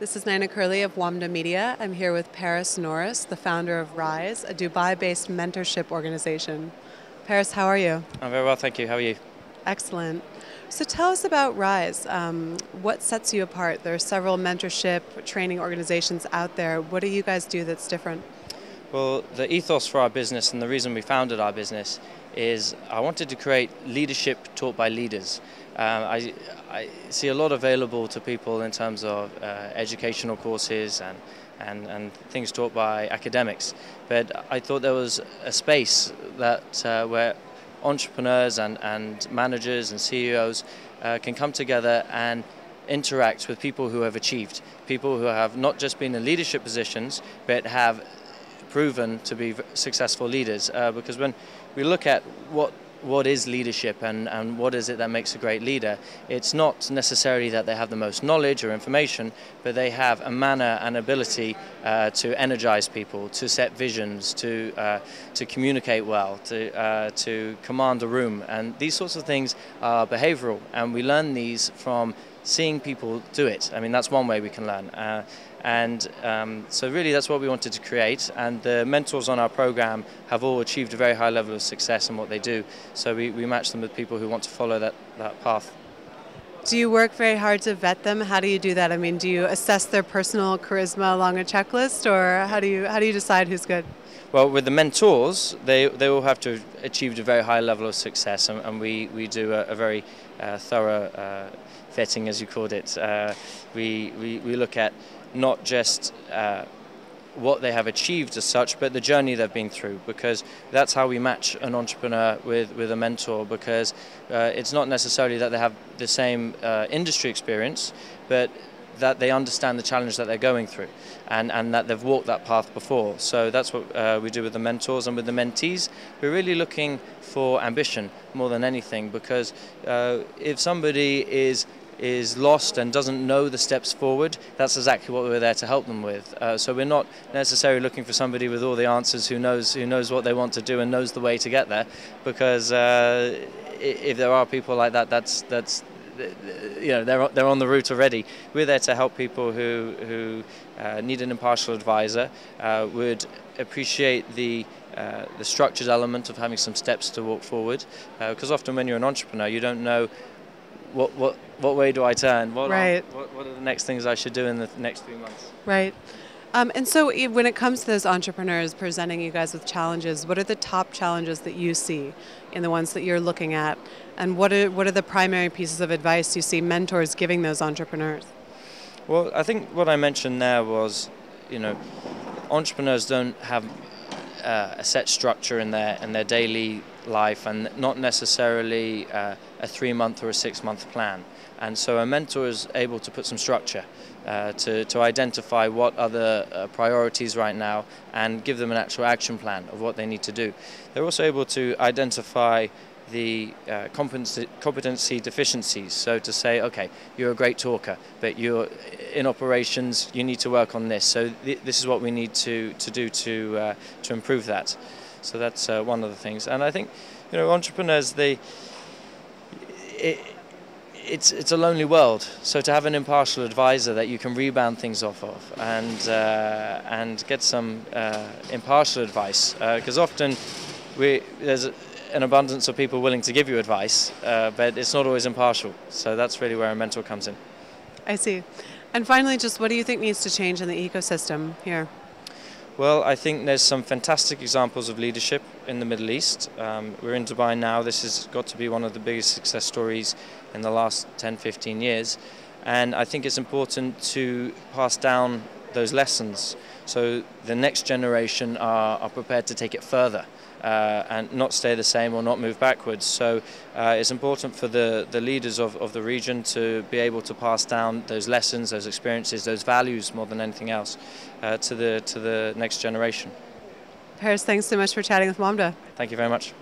This is Nina Curley of WAMDA Media. I'm here with Paris Norriss, the founder of Rise, a Dubai based mentorship organization. Paris, how are you? I'm very well, thank you. How are you? Excellent. So tell us about Rise. Um, what sets you apart? There are several mentorship training organizations out there. What do you guys do that's different? Well, the ethos for our business and the reason we founded our business is I wanted to create leadership taught by leaders. Um, I, I, see a lot available to people in terms of uh, educational courses and, and, and things taught by academics, but I thought there was a space that uh, where entrepreneurs and, and managers and CEOs uh, can come together and interact with people who have achieved, people who have not just been in leadership positions, but have proven to be successful leaders. Uh, because when we look at what what is leadership and, and what is it that makes a great leader. It's not necessarily that they have the most knowledge or information, but they have a manner and ability uh, to energize people, to set visions, to, uh, to communicate well, to, uh, to command a room. And these sorts of things are behavioral, and we learn these from seeing people do it. I mean, that's one way we can learn. Uh, and um, so really that's what we wanted to create. And the mentors on our program have all achieved a very high level of success in what they do. So we, we match them with people who want to follow that, that path. Do you work very hard to vet them? How do you do that? I mean, do you assess their personal charisma along a checklist, or how do you how do you decide who's good? Well, with the mentors, they, they all have to have achieved a very high level of success, and, and we, we do a, a very uh, thorough uh, vetting, as you called it. Uh, we, we, we look at not just uh, what they have achieved as such, but the journey they've been through, because that's how we match an entrepreneur with, with a mentor, because uh, it's not necessarily that they have the same uh, industry experience, but that they understand the challenge that they're going through and, and that they've walked that path before. So that's what uh, we do with the mentors and with the mentees. We're really looking for ambition more than anything because uh, if somebody is is lost and doesn't know the steps forward, that's exactly what we're there to help them with. Uh, so we're not necessarily looking for somebody with all the answers who knows who knows what they want to do and knows the way to get there, because uh, if there are people like that, that's that's you know they're they're on the route already. We're there to help people who who uh, need an impartial advisor, uh, would appreciate the uh, the structured element of having some steps to walk forward, because uh, often when you're an entrepreneur, you don't know what what what way do I turn? What right. Are, what, what are the next things I should do in the next three months? Right. Um, and so, when it comes to those entrepreneurs presenting you guys with challenges, what are the top challenges that you see in the ones that you're looking at? And what are, what are the primary pieces of advice you see mentors giving those entrepreneurs? Well, I think what I mentioned there was, you know, entrepreneurs don't have uh, a set structure in their in their daily life and not necessarily uh, a three month or a six month plan. And so a mentor is able to put some structure uh, to, to identify what are the uh, priorities right now and give them an actual action plan of what they need to do. They're also able to identify the uh, competency, deficiencies. So to say, okay, you're a great talker, but you're in operations, you need to work on this. So th this is what we need to, to do to, uh, to improve that. So that's uh, one of the things. And I think, you know, entrepreneurs, they, it, it's it's a lonely world. So to have an impartial advisor that you can rebound things off of and uh, and get some uh, impartial advice, because uh, often we there's an abundance of people willing to give you advice, uh, but it's not always impartial. So that's really where a mentor comes in. I see. And finally, just what do you think needs to change in the ecosystem here? Well, I think there's some fantastic examples of leadership in the Middle East. Um, we're in Dubai now. This has got to be one of the biggest success stories in the last 10, 15 years. And I think it's important to pass down those lessons so the next generation are, are prepared to take it further. Uh, and not stay the same or not move backwards. So uh, it's important for the, the leaders of, of the region to be able to pass down those lessons, those experiences, those values more than anything else uh, to, the, to the next generation. Paris, thanks so much for chatting with WAMDA. Thank you very much.